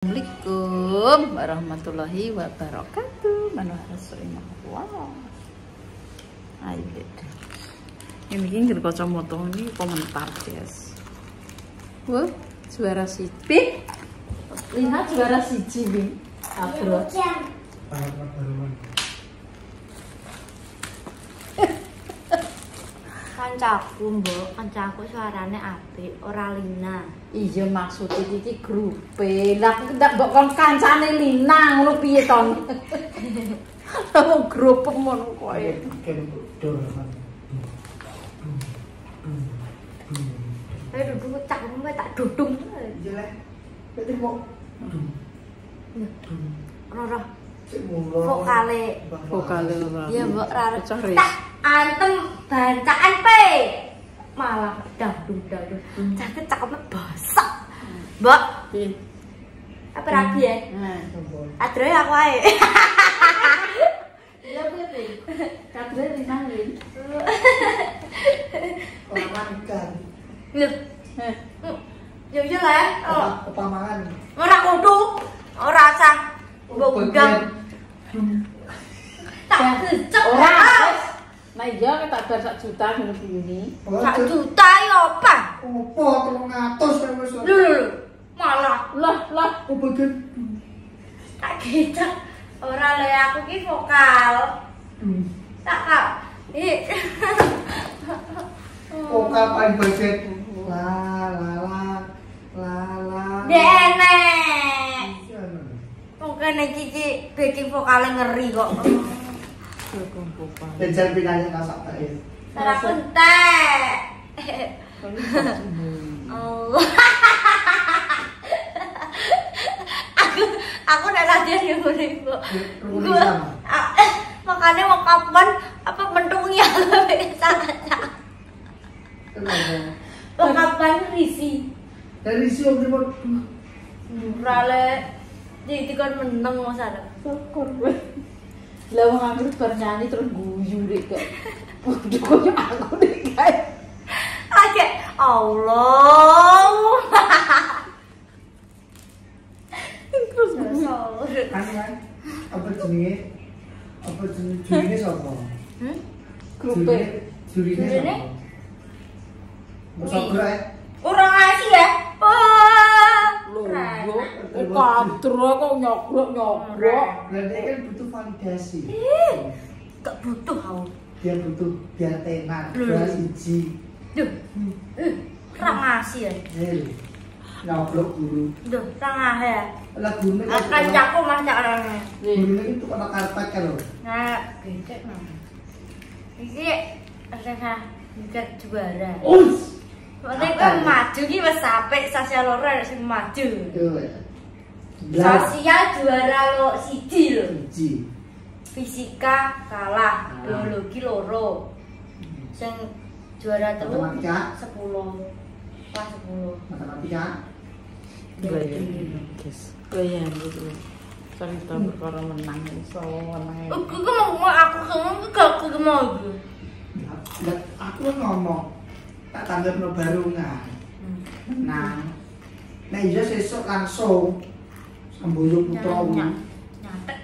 Assalamualaikum warahmatullahi wabarakatuh. Wow. Ayo deh. Ini mungkin kita kacamata ini komentar guys. Wah, juara siji. Lihat juara siji Bing. Abro. Kancaku mbok kancaku suarane apik ora lina Iya maksudnya iki grupe. Lah ndak mbok kon kancane Lina ngono piye to? Wong grup ngono koe. ayo duduk cak mbok tak dudung ora vokale. Vokale iya mbok Pecah tak antem bancaan pe. Malah dangdung dangdung cakep cakepnya basah mbok. Piye? apa rabi ya? Nah. adroe aku ae vokale ngeri kok Dan jangan pinanya kasak tak ora entek Oh. aku aku udah latihan yang udah ibu. Eh, makanya mau kapan apa mendungnya sana. Mau kapan risi. Dari si om remote. Rale jadi kan menang mas ada. Syukur gue. Lah wong aku bar nyanyi terus guyu deh kok. Waduh kok aku deh guys. Oke, Allah. Terus guyu. Kan kan. Apa jenenge? Apa jenenge jurine sapa? Hmm? Grupe. Jurine Jurine? sapa? Masa. Kurang ngasih ya. Loh, keren. kok kadro kok nyokrok-nyokrok. Berarti kan butuh validasi. Gak butuh aku. Dia butuh biar tenar, Hmm. biar siji. Duh. Eh, kurang ngasih ya. Hei, nyoblok guru. Duh, kurang ngasih ya. Lah gurunya kan Akan jago mas caranya. Gurunya itu kena karpet kan loh. Nah, gede mah. Iki rasa mikir juara. Us. Maksudnya maju ki wis sampe sosial loro sing maju. Sosial juara lo siji lho. Siji. Fisika kalah, biologi loro. Sing juara telu Matematika. 10. Kelas 10. Matematika. Guys. Bayar gitu. Cerita perkara menang iso menang. Aku ku mau aku ngomong gak aku mau. Aku ngomong tak tanggap no barungan. Nah, nah iya sesuk langsung putra kuwi. Nyatek.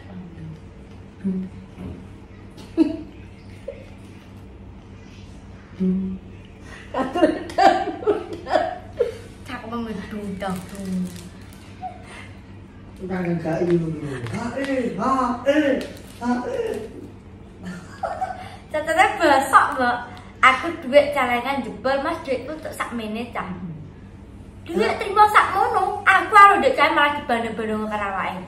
Cak memedung dong. Tukang enggak ini. Ha eh, ha eh, ha eh. Catatnya besok mbak. Aku duit celengan jebol mas duitku untuk sak menit cah. Duit terima sak mono. Aku harus duit celengan malah dibanding-banding karo awake.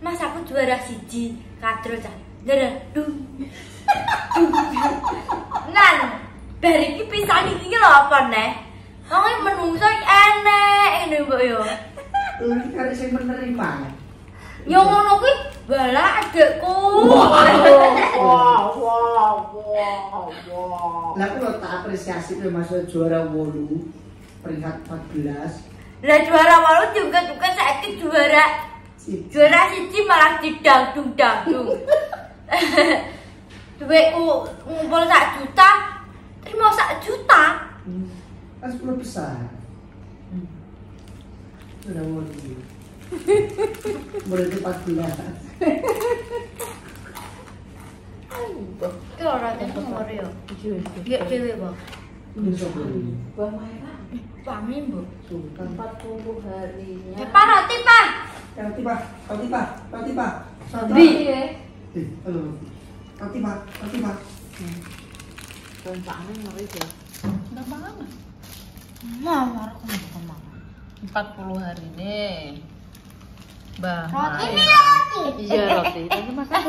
Mas aku juara siji kadro cah. Dada dung. Nan, dari iki pisan iki lho apa neh? Wong iki menungso iki enek ngene mbok yo. Ini kan sing menerima. Yo ngono kuwi bala adekku. Wah, wah, wah, wah. Lah aku tak apresiasi tuh masuk juara 8 peringkat 14. Lah juara walu juga juga saiki juara Si- juara siji malah didangdung dangdung. Duitku ngumpul sak juta, terima sak juta. Kan 10 besar. Sudah mau di. Mulai itu 14. Ki ora teh umur yo. Nggih dhewe, Mbok. Ini sopo ini? Mbak Maira, Wangi, Mbok. Sultan. 40 harinya. Ya Pak roti, Pak. Roti pak, roti pak, roti pak. Di. Eh, halo. Roti pak, roti pak. Rencana ngeri ya. Mau Aku mau mangan. 40 hari nih. Bah. Roti ini roti. Iya roti. Tadi makan.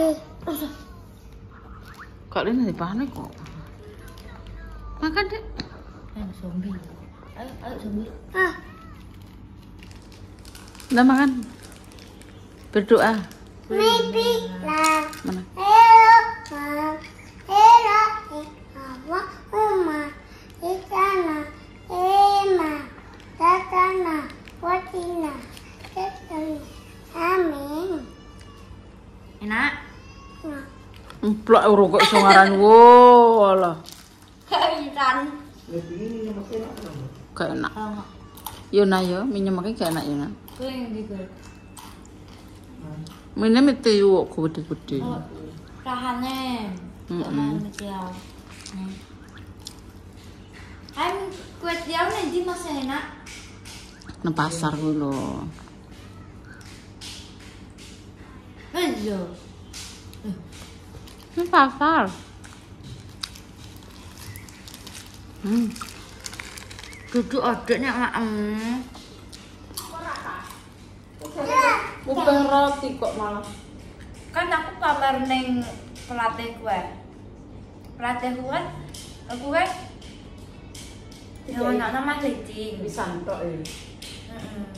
Kok ini panik kok. Makan deh. Eh, zombie. Ayo, ayo zombie. Udah makan. Berdoa. Maybe lah. Mana? Hello, mom. Hello, eh, mama. Isana, Ema, Tatana, Watina, Tatana. Enak. Emplok urung kok iso ngaran wo alah. Apa? Gak enak. Yo na yo, minyak makin gak enak yo na. Kuwi. Minyak itu yuk, gede-gede. Oh, rahane. Metiau. Kan kue tiaw nanti masih enak. Nang pasar ku lho. 哎呦，嗯，真发发了，嗯，哥哥啊，真的啊，嗯。Bukan roti kok malah. Kan aku pamer ning pelatih kue. Pelatih kue, kue Ya Yang anak nama Hiji. Bisa ntar ya. Mm.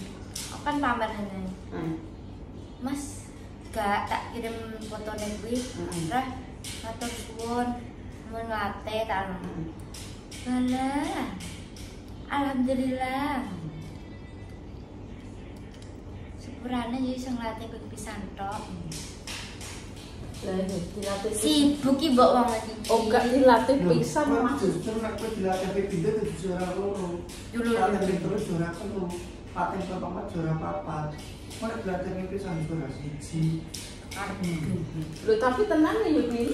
Kan pamer neng. Mas. Gak tak kirim foto nih kuwi. Mm-mm. Terus matur suwun tak Mm. Bala. Alhamdulillah. Syukurane jadi iso nglatih kuwi pisan tok. Sibuk ki mbok wong iki. Oh, gak dilatih pisan Mas. Justru kau dilatih pindah ke juara loro. Dulu terus juara telu. Paten pertama juara papat. Dilatih mimpi sama juara siji. Loh, tapi tenang ya Bi.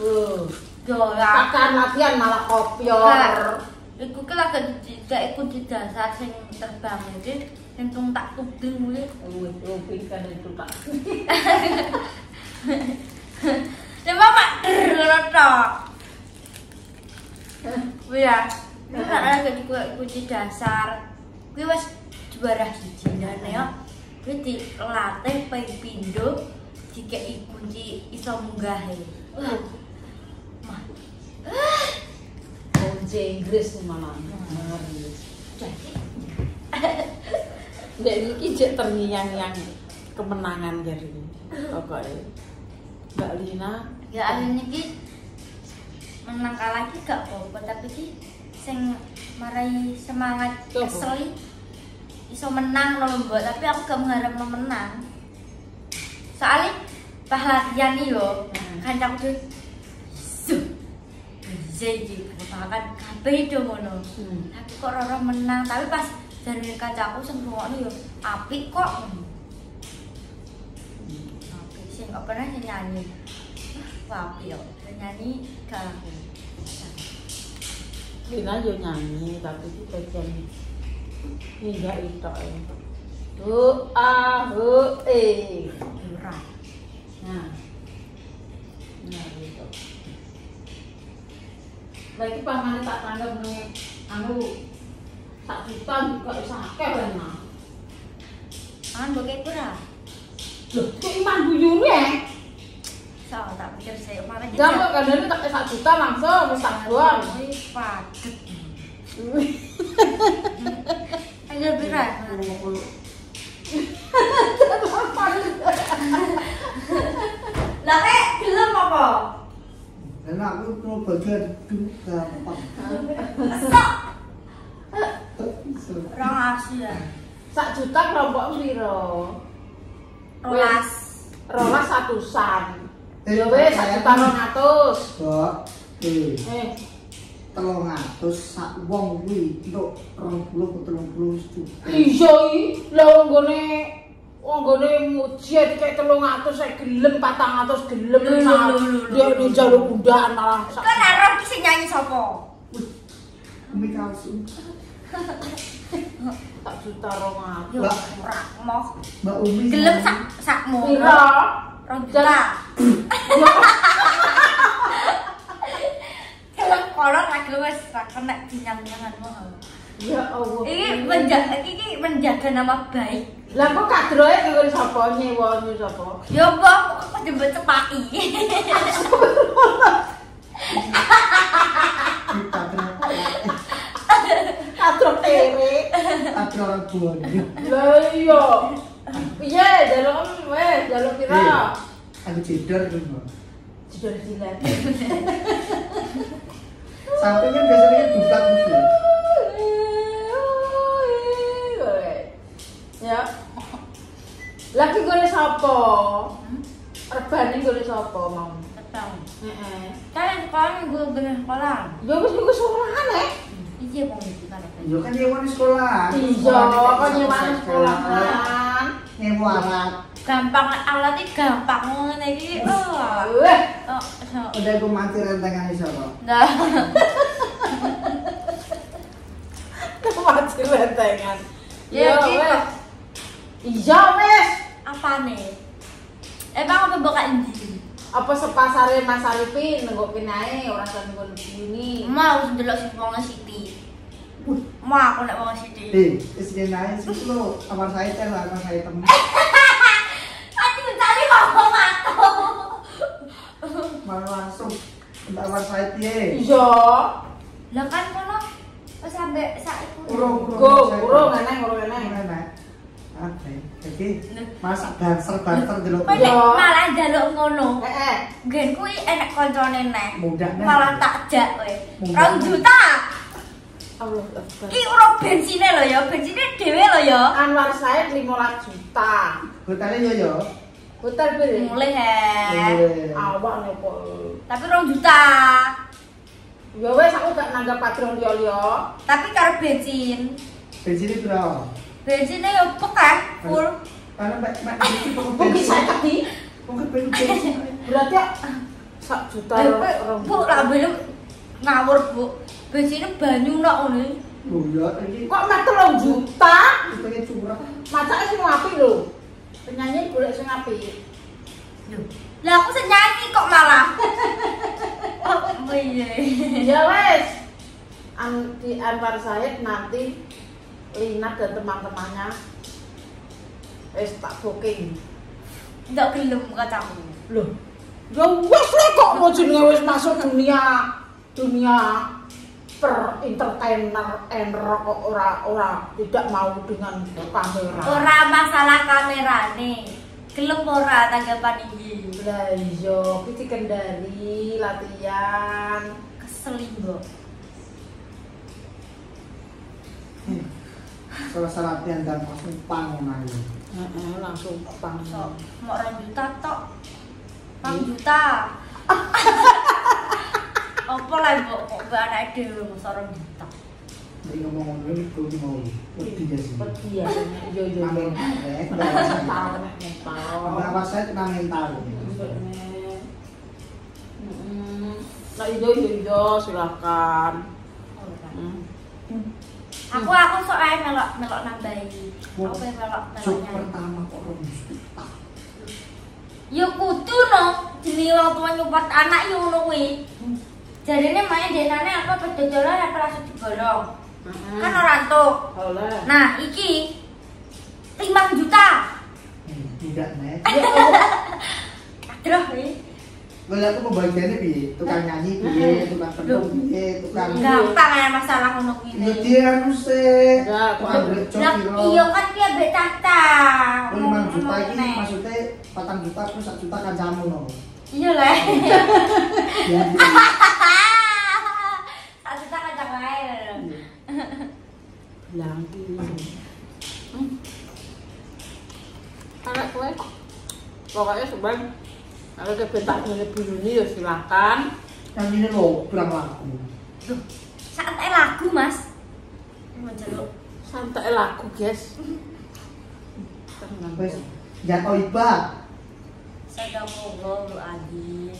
Oh, ya. pakai latihan malah kopior. Iku ki lagi tidak ikut di dasar sing terbang iki sing tung tak tuding kuwi. Oh, itu pinkan itu tak. Ya mama ngono tok. Kuwi ya. Tak lagi kuwi kunci dasar. Kuwi wis juara siji ya. Kuwi dilatih ping pindho dikeki kunci iso munggahe. Wah. Mah. Kunci Inggris malah. Ngeri. Dek iki jek terngiang-ngiang kemenangan jadi pokoknya. Mbak Lina, Ya akhirnya ki menang kalah ki gak apa-apa tapi ki sing marai semangat Apa? Iso menang lho mbak tapi aku gak mengharap lo menang. Soalnya pas latihan nih yo Hmm. kancaku tuh su bisa iki bahkan kabeh itu ngono. Hmm. tapi kok Roro menang? Tapi pas dari kancaku sing ngrungokno yo apik kok. Apik sing gak pernah nyanyi. Wah apik yo nyanyi kalah Lina yo nyanyi tapi itu bagian ini enggak itu. Doa, ho, eh. murah Nah, nah gitu. Lagi paman tak tanggap nih, anu tak juta juga bisa akeh lah. kan bokeh kurang Loh, kok iman buyune ya? tak pikir saya kemarin kok tak sak juta langsung wis tak buang. Wih, Angel berat. Lah kek gelem apa? Enak aku mau bagian gelap gampang. Sok. Rong asli ya. Sak juta kelompok piro? Rolas. Rolas satusan. Ya eh, wis, sak juta 200. Kok. Eh. telung atus sak wong kuwi entuk 20 30 juta. Iya iki lha wong gone wong gone muji kayak 300 atus gelem 400 gelem sak. Dia udah jalu budak malah. Kan arep ki sing nyanyi sapa? Umi kalsu. Tak juta rong atus. Mbak Rahmoh. Mbak Umi. Gelem sak sakmu. Pira? Rong juta. Ra gelem wis ra kena dinyang-nyangan mau. Ya Allah. Ini menjaga ini menjaga nama baik. Lah kok kadroe karo sapa nyewa nyu sapa? Ya mbak, kok jemput cepaki. Tapi orang tua nih. Lah iya. Piye jaluk weh, jaluk pira? Aku cedar kan Sudah jilat. Sampai kan biasanya kan bulat gitu. Ya. Lagi gue sapa? Rebane gue sapa mau? Ketang. Heeh. Kalian sekolah gue bener sekolah. Ya wis gue sekolahan eh. Iya itu kan. Iya kan nyewa sekolah. Iya, kok nyewain sekolahan. Nyewa alat. Gampang alatnya gampang ngene iki. Oh. Oh, so. Udah aku mati rentengan di sana. Nah, mati lentengan. Ya, weh. Iya wes. apa nih? Emang apa buka endi? Apa sepasare Mas Arifin nengok kinae ora san nengok ini. Mau ndelok sing wong Siti. Mau aku nek wong Siti. Eh, istri naik lo kamar saya teh kamar saya temen. Malah langsung entar saya tie. Iya. Lah kan kono wis sampe sak iku. Urung, Go, urung eneng, urung eneng. Enak. Oke, jadi masak banser banser dulu. Malah njaluk ngono. Eh, eh. Gen kuwi enek koncone neh. Mudah. Malah tak jak kowe. Mudah Rong neh. juta. Allah Akbar. Ki ora bensine lho ya, bensine dhewe lho ya. Anwar Said 15 juta. Hutane yo yo. Hotel pire? Mulai he. Awak nopo. Tapi rong juta. Ya wes aku gak nanggap patron liya-liya. Tapi karo bensin. Bensin berapa? Bensinnya ya pekeh full. Karena mbak mbak Kok bisa tadi? Pokok bensin. Berarti ya sak juta Eh, rong Bu, lah belum ngawur, Bu. Bensinnya banyu nok ngene. Oh ya, ini Kok mek telung juta? pengen curah. Macake sing apik lho. Penyanyi golek sing apik. Lah aku sing nyanyi kok malah. Oh, iya. Ya wes. Di Anwar Said nanti Lina dan teman-temannya wes tak booking. Ndak gelem kataku. Loh. Ya wes lah kok mau jenenge wis masuk dunia dunia per entertainer enter kok ora ora tidak mau dengan kamera. Ora masalah kamerane. Gelem ora tanggapan iki. Lah iya, iki kendari latihan. Kesel mbok. Salah latihan dan langsung pangun aja. Heeh, langsung So, pangso. mau rong juta tok. Rong juta. Apa lah kok mbak anak dhewe masa rong juta. Jadi ngomong ngomong ini tuh mau lebih ya sih. Pergi ya. Yo yo. Amin. Eh, nek saya kena mental. Nah, iya iya iya silakan. Ora. Hmm. Aku aku sok ae melok melok nambahi. Apa yang melok melok pertama kok orang juta. Ya kudu no, jenenge wong tua nyupat anak yo ngono kuwi. Jarine main denane apa pedodolan apa langsung dibolong. Kan ora entuk. Oleh. Nah, iki 5 juta. Eh, Tidak nek. Ya. Aduh, ini Kalau aku pembagiannya piye? Tukang nyanyi piye, tukang pedang piye, tukang gampang ya masalah ngono kuwi. Ya dia anu. Ya, piro. iya kan dia mbek tata. Oh, 5 juta ini maksudnya 4 juta plus 1 juta kan jamu no. Iya lah. Ya, Satu juta kan jak wae. Lagi. Anak kowe pokoknya sebenarnya kalau kebentak dari ini ya silakan. yang ini loh, kurang laku. Duh, santai lagu, Mas. Mau. Santai lagu, guys. Wes, Ya Toiba. Sadaqallahu azim.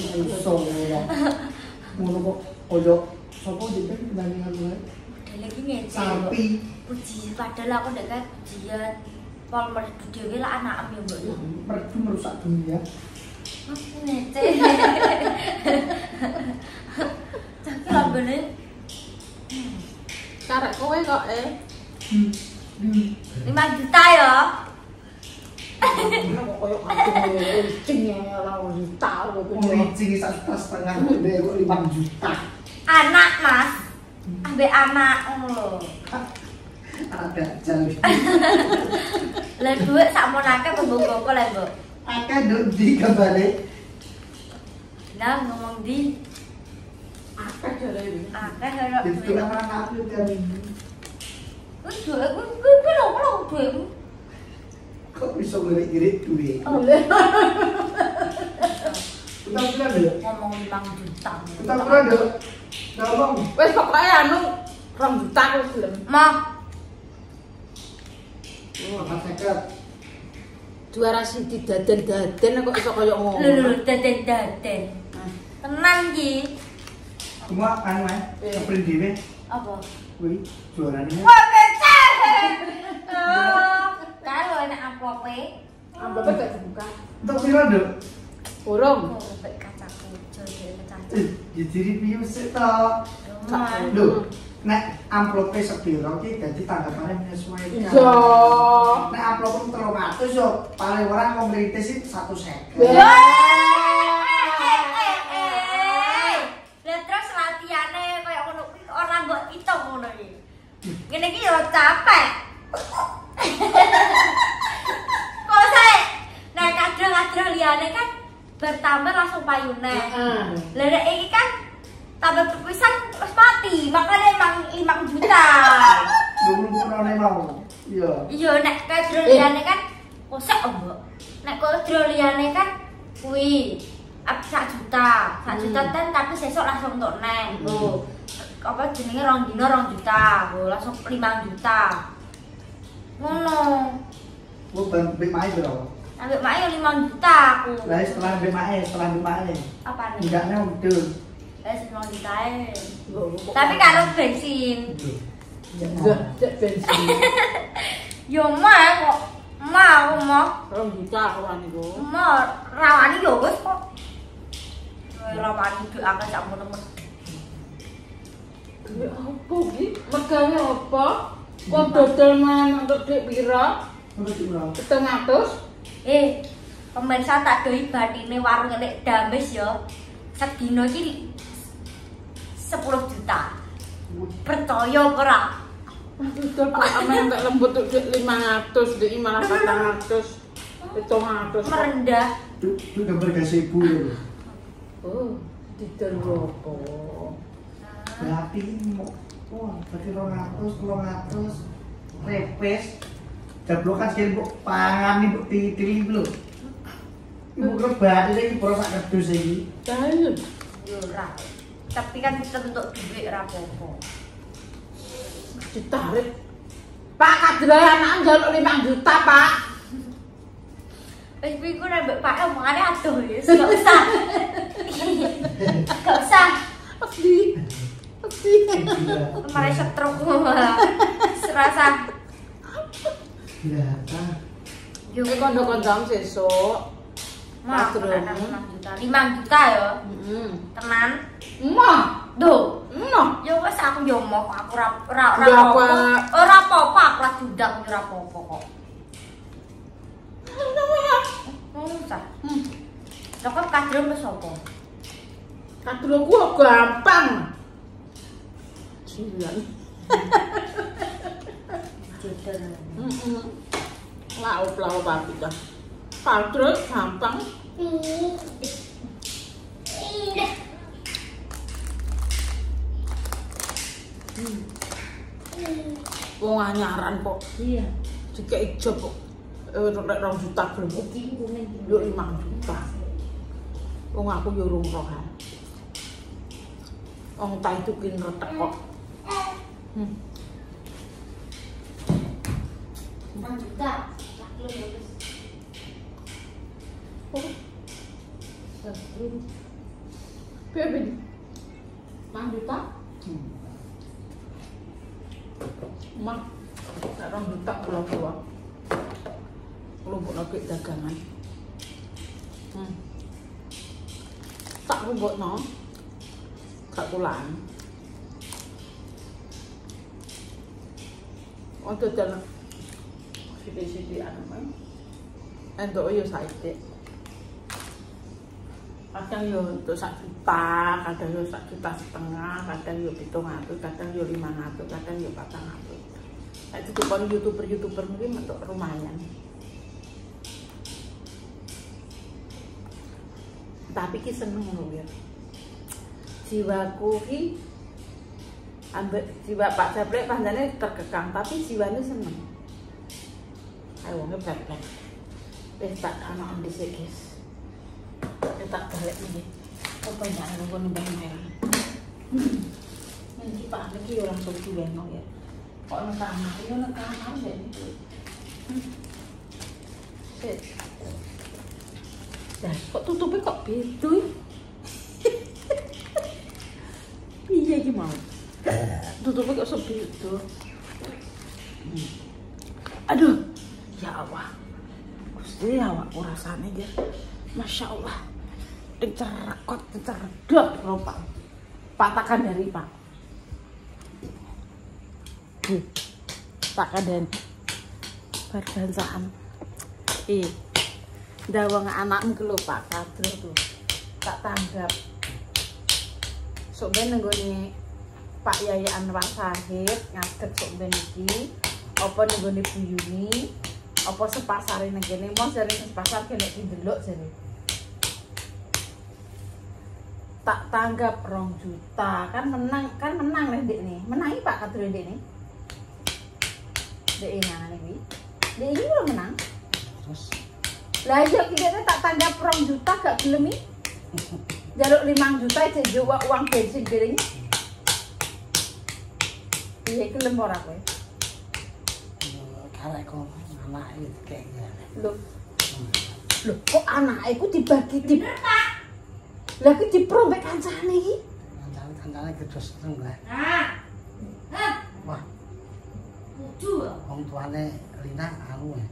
Iso ya. Ngono kok sapa jeneng nandingan gue? Ada lagi ngece. Sapi. Puji padahal aku ndak kan pujian. Pol merdu dhewe lah anak ya mbok. ya. Merdu merusak dunia. Ngece. Tapi lambene Karek kowe kok eh. Hmm. Hmm. 5 juta ya. Kok koyo kucing ya ora wis tau Oh, licin sak setengah gede kok 5 juta. Anak, Mas. Ambek anak ngono. Ada jal. Lah duit sak monake lah, Mbok. Akeh nduk di gambare. Nah, ngomong di akeh jare iki. akeh karo Itu duit. orang aku tiap minggu. Wis duit kuwi kuwi piro piro duitmu? Kok bisa ngirit-ngirit duit? Oh. Kita bilang deh. Ngomong 5 juta. Kita bilang deh. Ngomong. Wis pokoke anu 2 juta aku gelem. Mah, Apa seket? Juara siji daden-daden kok iso koyo ngono. lho lho daden-daden. Tenan iki. Cuma anu ae, ngeprint dhewe Apa? kuwi juarane. Wah, becek. Oh, kalau enak amplopnya, Amplopnya gak dibuka. Untuk piro, Dok? Urung. Piye sik to? Lumayan. Lho, nek amplope sepiro ki dadi tanggapane menyesuaikan. Iya. Nek amplop 300 yo paling ora wong ngritis iki 150. Ya. Lah terus latihane koyo ngono kuwi ora mbok itung ngono iki. Ngene iki yo capek. Kok saya nah kadang-kadang liyane kan bertambah langsung payune. Heeh. Lah nek iki kan tambah perpisahan terus mati, makanya emang 5 juta. Dulu ngono mau. Iya. Iya nek kadro liyane kan kosek mbok. Nek kadro liyane kan kuwi ap sak juta, sak juta Hmm. ten tapi sesuk langsung entuk neh. Oh. Apa jenenge rong dino rong juta, oh, langsung 5 juta. Ngono. Gua ban bek mae ambil mak yang lima juta aku. Lah setelah ambil mak setelah ambil mak Apa nih? Tidak nih waktu. Lah lima juta Tapi kalau bensin. Jangan bensin. Yo mak kok mak aku mak. Rom juta rawan itu. Mak rawan itu bos kok. Rawan itu akan tak mau temen. Apa ki? Makanya apa? Kok total mana untuk dek birah? Untuk berapa? Setengah terus. Eh, pemirsa tak doi batine warung ngelik dames yo. Sedino iki 10 juta. Percaya apa ora? Dodol kok amen tak lembut duit 500, duit malah 400. 700. Merendah. Itu gambar ya. Bro. Oh, didol apa? Berarti mau wah, berarti 200, 200 repes. Jablokan sekali mbok pangan nih mbok titili lho. Ibu kebat iki boro sak kerdus iki. Tahu. Yo. Tapi kan kita untuk duit apa-apa. Ditarik. Pak Kadra anak njaluk 5 juta, Pak. Wis kuwi ku nek Mbak Pak omongane aduh wis gak usah. Gak usah. Pasti. Pasti. Kemarin stroke malah. Serasa Ya, ta. yo Ini kondo-kondom sesuk. mah Mas, tenan Rum. 5 juta. 5 juta ya. Heeh. Tenan. Mah, Duh, ya wis aku yo mau aku ora ora ora Ya, apa. Pak. Ora apa-apa aku lah diundang ora apa-apa kok. Ngono ta. Hmm. Lah kok kadrem wis apa? Kadro gua gampang. Sembilan. Heeh. Lauk lauk apa dah. Kadro gampang. Wong anyaran kok. Iya. Jika ijo kok. Eh, nek rong juta belum. Iki kuning. Yo 5 juta. Wong aku yo urung rohan. Wong tak itu kin retek kok. Hmm. Enam juta. Tak belum bagus. Oh. Sebelum. Juta? Hmm. Mak, tak juta kalau tua. Kalau buat lagi dagangan. Hmm. Tak rumbut no. Tak tulang. Untuk jalan sidi-sidi anu kan. Entuk yo saiki. Kadang yo untuk sak juta, kadang yo sak juta setengah, kadang yo pitung atus, kadang yo lima atus, kadang yo patang atus. Nah, itu tuh kalau youtuber-youtuber mungkin untuk lumayan. Tapi ki seneng lho ya. Jiwaku ki ambek jiwa Pak Jablek panjane terkekang, tapi jiwanya seneng. Wonge blek-blek. Wis tak anak dhisik, guys. Wis tak balik iki. Apa ya nunggu nembang merah. Nanti Pak iki yo langsung diweno ya. Kok nang kamar, yo nang kamar deh itu. Sik. Dah, kok tutupnya kok beda ya? Iki mau? Tutupnya kok sebeda. Hmm. Aduh, ya. Gusti awakku rasane ya. Masya Allah. Dicerekot, diceredot lho Pak. Patakan dari Pak. Nih, Pak Kaden. Barbansaan. Eh, ndawang anakmu lho Pak Kadro tuh. Tak tanggap. Sok ben Pak Yaya Anwar Sahid ngadeg sok ben iki. Apa nenggone Bu Yuni? Apa sepasare nang kene mos jare sepasar kene didelok jare. Tak tanggap rong juta kan menang kan menang nih dek nih menangi Pak Kadro dek nih. Dek yang ini, dek ini belum menang. Terus Lah iya kira tak tanggap rong juta gak gelem. Jaluk 5 juta aja jawab uang bensin piring. Iya gelem ora kowe? karek kok anak itu kayak Lho. Lho kok anake ku dibagi di Lah ki diprombek kancane iki. kancane gede seneng lah wah. Lucu. wong tuane Lina anu ya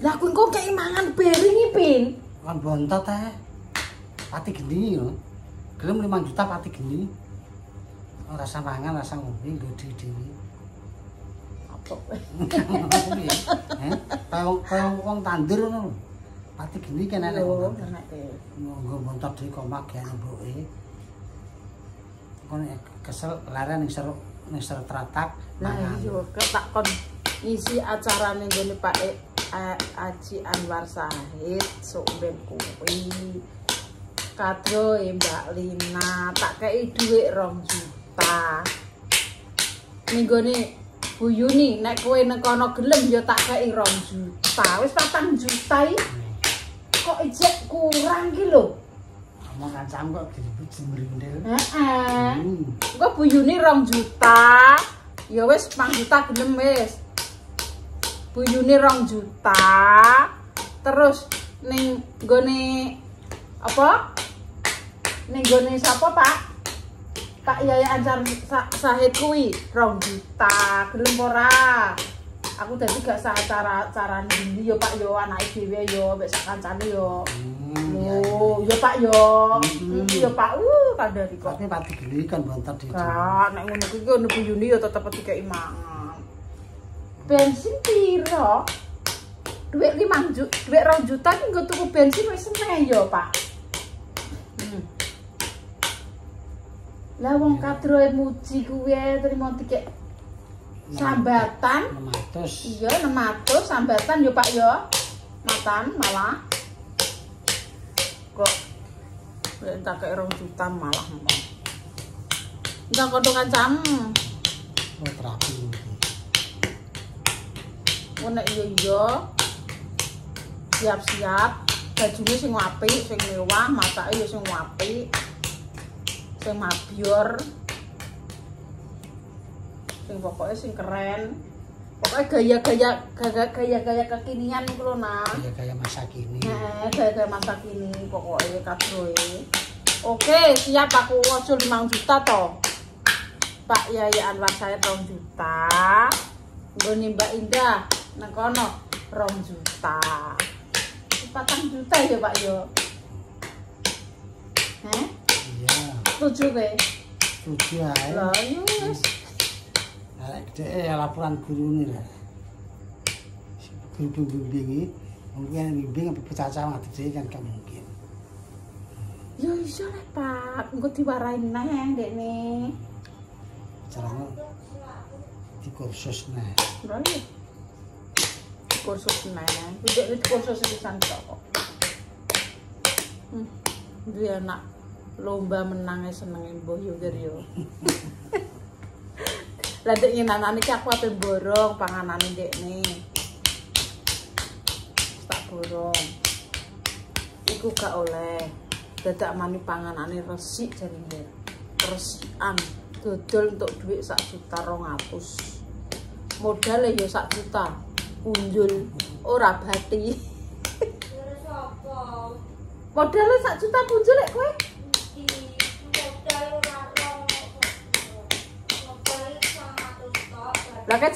Lah kuwi kok kei mangan beri iki, Pin. kan bontot teh pati geni yo. Gelem 5 juta pati geni. Rasa mangan rasa ngopi gede dewi Apa? eh kaya kaya wong tandur ngono pati geni kene nek wong tandur. anake. nggo bontot di komak ya mbuke kon kesel laren ning seruk ning seruk teratak Nah, iya kok tak kon ngisi acara ning gone Pak E- Aji Anwar Sahid sok ben kuwi. Kadro e Mbak Lina tak kei dhuwit rong juta. Ning gone Bu Yuni nek kowe nang kono gelem ya tak kei rong juta. Wis patang juta iki. Kok ijek kurang ki lho. Omong kancam kok diribut jembrindel. Heeh. Hmm. Engko Bu Yuni rong juta. Ya wis 5 juta gelem wis. Bu Yuni rong juta. Terus ning gone apa? Ning gone sapa, Pak? Pak Yaya Ancar Sa- Sahid kuwi rong juta. Gelem ora? Aku dadi gak sah acara acara ndi yo Pak yo anake dhewe yo mek sak kancane yo. Hmm, ya, Oh, yo Pak yo. Hmm. Yo Pak. Uh, kandhani kok. Tapi pati geli kan bontot di Kak, nek ngono kuwi ngono Bu Yuni ya tetep dikeki mangan. Bensin piro? Duit 5 juta, duit 2 juta ki nggo tuku bensin wis seneng ya, Pak. Lah wong kadroe muji kuwi ae terima dikek sambatan. 600. Iya 600 sambatan yo Pak yo. Matan malah. Kok entak kek 2 juta malah. Enggak kondo kancam. Oh, terapi iki. Ngono iya iya. Siap-siap. Bajune sing apik, sing mewah, matake ya sing apik. Sing mabior. Sing pokoknya sing keren. pokoknya gaya-gaya gaya- gaya-gaya kekinian iku lho nah kayak masa kini. Nah, gaya-gaya masa kini pokoknya kadroe. Oke, siap aku ojo 5 juta toh. Pak Yaya Anwar saya 2 juta. Nggone Mbak Indah nang kono 2 juta. Patang juta ya Pak yo. Heh, Iya, setuju kowe? tujuh ae. Lah yo wis. Nah, gede ya laporan guru nih lah. Guru bimbing mungkin bimbing apa pecaca mati kan gak mungkin. Yo iso lah Pak, engko diwarai neh dekne. Caranya di kursus nah. Lah iya. Kursus neh. Tidak di kursus pisan kok. Hmm. Dia anak lomba menangnya senengin mbah yo ger yo. Lah dek ngenanane iki aku ape borong panganane dekne. Tak borong. Iku gak oleh. Dadak mani panganane resik jare Mbak. Resikan. Dodol untuk duit sak juta rong atus. Modalnya ya sak juta. Unjul ora bati. Modalnya sak juta punjul lek kowe. Lah kae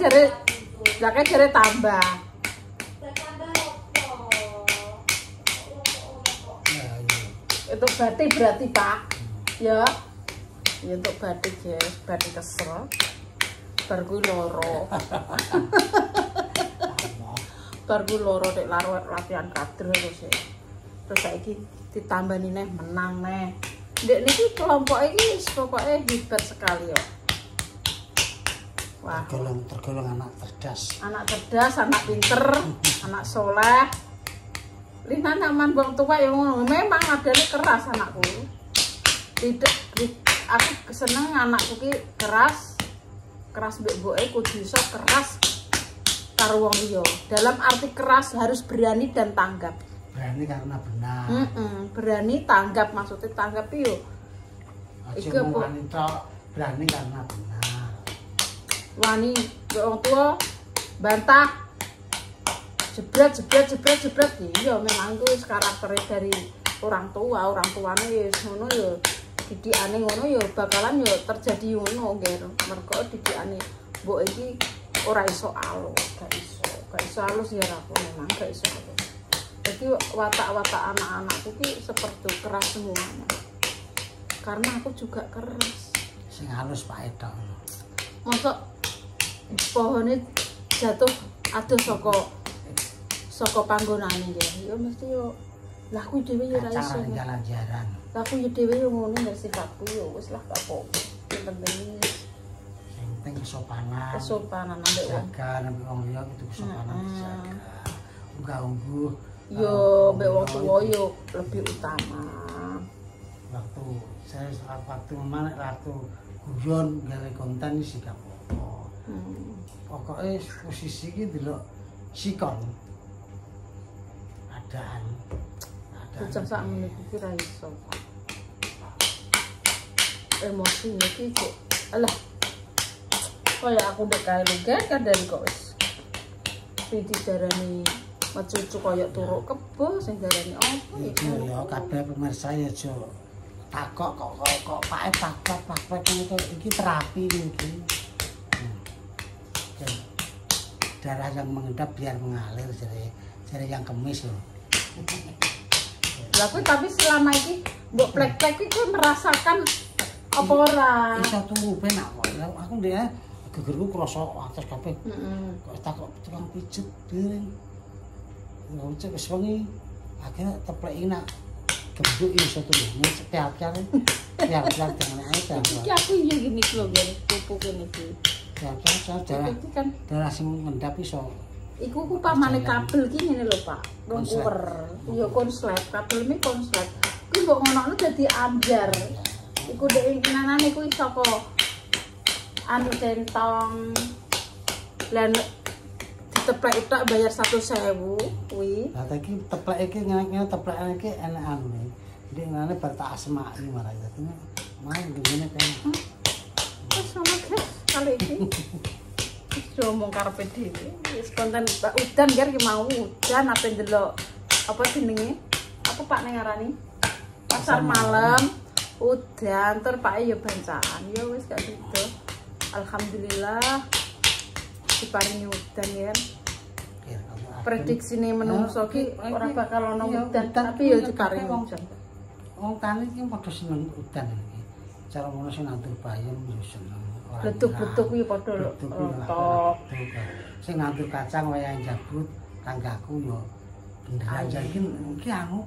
jare lah tambah. Itu batik berarti, Pak. Ya. Ya untuk batik ya, batik kesel. Bar kuwi loro. Bar kuwi loro nek laro latihan kader terus ya. Terus saiki ditambani neh menang neh. Ndek niki kelompok wis pokoke hebat sekali ya. Wah, Tergolong tergolong anak cerdas. anak cerdas, anak pinter, anak soleh. Lina nyaman bang tua yang ngono. Memang adanya keras anakku. Tidak, aku seneng anakku ki keras, keras mbek boe kudu iso keras karo wong liya. Dalam arti keras harus berani dan tanggap. Berani karena benar. Mm-mm, berani tanggap maksudnya tanggap. Aja Iku wanita berani karena benar. Wani wong tua bantah. Jebret jebret jebret jebret. Iya memang itu wis karakter dari orang tua orang tuane wis ngono ya didikane ngono ya bakalan ya terjadi ngono nggih. Mergo didikane mbok iki ora iso alus gak iso gak iso alus ya aku memang gak iso alus jadi watak-watak anak-anakku ki seperti keras semuanya karena aku juga keras Sing halus Pak Edo. mosok pohone jatuh aduh saka saka panggonane ya ya mesti yo lah aku dhewe yo ora iso Kacang jalan-jalan. lah aku dhewe yo ngono nek sifatku yo wis lah gak apa-apa Yang penting Sing penting kesopanan. kesopanan ambek wong Jaga nabi wong liya itu kesopanan Heeh. dijaga. Enggak ungguh. Yo mbek wong tuwa yo lebih utama waktu saya saat waktu mana waktu guyon gawe konten gak apa-apa. hmm. Pokoknya posisi iki delok sikon. Adaan. Bocah sak menit iki ra iso. Emosi iki kok. Alah. Kaya aku ndek kae luga kan dari kok wis. Piti darani mecucu kaya turuk kebo sing darani apa Iki ya kabeh pemirsa ya jo takok kok kok kok pae pak pak pak itu iki terapi iki. Hmm. Darah yang mengendap biar mengalir jadi jadi yang kemis loh. Kowe tapi selama iki mbok plek-plek iki merasakan apa ora? Iso turu kok. Lah, Aku dia gegerku krasa atas kabeh. Heeh. Kok takok tukang pijet piring. Ya cek wis wengi. Akhirnya tepleki nak gembuk iso turu. Nek setiap-tiap tiap-tiap dengan ae Iki tiap-tiap. aku yo gini lho gini pupu kene iki. Tiap-tiap darah Iki kan darah sing ngendap iso. Iku ku pamane kabel ki ngene lho, Pak. Rong Konslet. kuwer. Ya konslet, kabel mi konslet. Kuwi mbok ngono dadi amjar. Iku dek inanane kuwi saka anu centong. Lah diteplek tok bayar 100.000 kuwi. Lah iki teplek iki ngene teplek iki enak nih. Jadi ngene bar tak asmaki marah dadi main ngene kan. Wis sama guys, kali iki. Wis do omong karepe dhewe. Wis konten udan ki mau udan apa ndelok apa jenenge? Apa Pak ning ngarani? Pasar malam. Udan ter Pak ya bancaan. Ya wis gak gitu. Alhamdulillah diparingi udan ya. Prediksi nih menungso ki ora bakal ono udan, tapi ki ya diparingi wong- udan. Wong tani iki padha seneng udan iki. Cara ngono sing nandur bayam yo seneng. Ora Bleduk-bleduk kuwi padha rontok. bleduk. Sing nandur kacang wayah jabut tanggaku yo beneran jan iki iki anu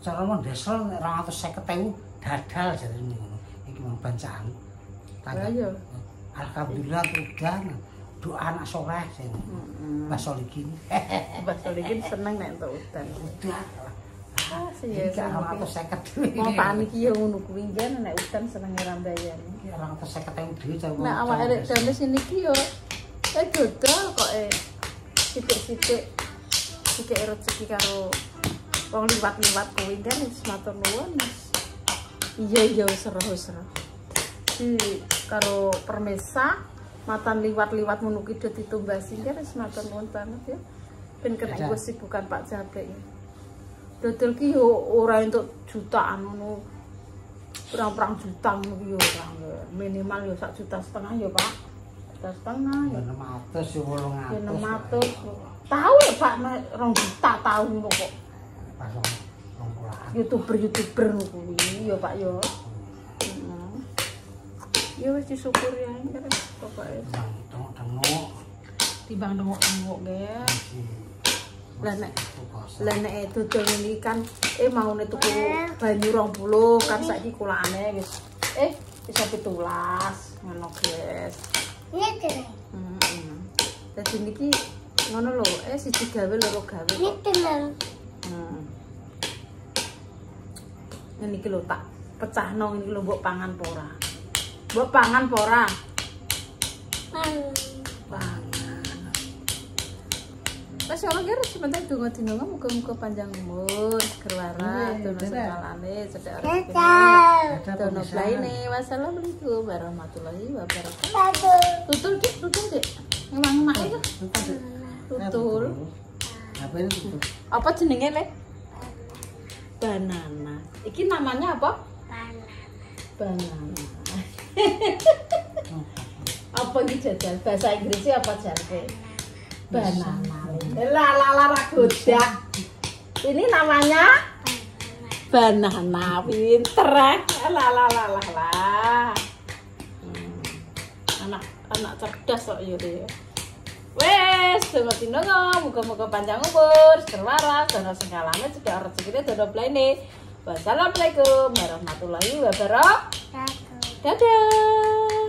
cara mon desel 250.000 dadal jare ngono. Iki mau bancaan. Iya. Alhamdulillah udan. Doa anak soleh sing. Mas Solikin. Mbak Solikin seneng nek entuk udan. Udan. Ah, sih Iki ya. kan 250.000. Mau tani ki ya ngono kuwi jan nek udan seneng rambayane. Iki 250.000 dhewe cara Nek awak elek dene sini ki yo eh dodol kok eh sithik-sithik sithik rezeki karo wong liwat-liwat kuwi kan wis matur nuwun. Iya iya wis serah wis serah. Di karo permesa matan liwat-liwat ngono ki do ditumbasi kan wis matur nuwun banget ya. Ben kena Ya. kesibukan Pak Jabe ya. Dodol ki yo ora entuk jutaan ngono. Perang-perang juta ngono ki yo ora. Minimal yo sak juta setengah yo, Pak. Juta setengah ya. 600 yo 800. Ya 600. Tahu ya Pak, rong juta tahu ngono kok. YouTuber-YouTuber ngono kuwi yo, Pak yo. Heeh. Ya wis disyukuri ae kan pokoke. Tengok-tengok. Timbang dengok-dengok ge. Lah nek Tukosan. lah nek dodol ini kan eh mau nek tuku banyu 20 kan saiki kulane wis eh bisa pitulas ngono guys. Ini keren. Heeh. Dadi niki ngono lho, eh siji gawe loro gawe Ini tenang. Hmm. Ini iki lho tak pecahno ini lho mbok pangan apa ora. Mbok pangan apa Pangan. Wes ora kira sebentar donga dinonga muga-muga panjang umur, cedhak Dadah. Ada Dono pemisahan. blaine. Wassalamualaikum warahmatullahi wabarakatuh. Tutul dik, tutul dik. Ngemang mak itu. Tutul. Apa ini tutul? Apa jenenge, Le? Banana. Iki namanya apa? Banana. apa ini jajal? Bahasa Inggrisnya apa jare? Banana. Lah lah lah ra godak. Ini namanya banana. Pinter eh. Lah lah lah lah lah. Hmm. Anak anak cerdas kok ya. Wes, donga tinonga, muga-muga panjang umur, terwaras, dono segalanya juga rezekine dono blaine. Wassalamualaikum warahmatullahi wabarakatuh. Dadah.